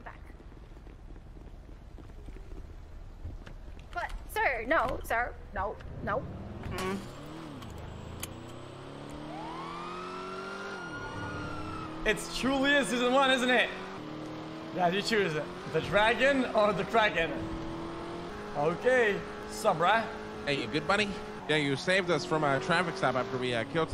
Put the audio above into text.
right back. But, sir, no, sir, no, no. Hmm. It's truly a season one, isn't it? Yeah, you choose it. The dragon or the dragon. Okay, Sabra. Hey, you good, buddy? Yeah, you saved us from a traffic stop after we uh, killed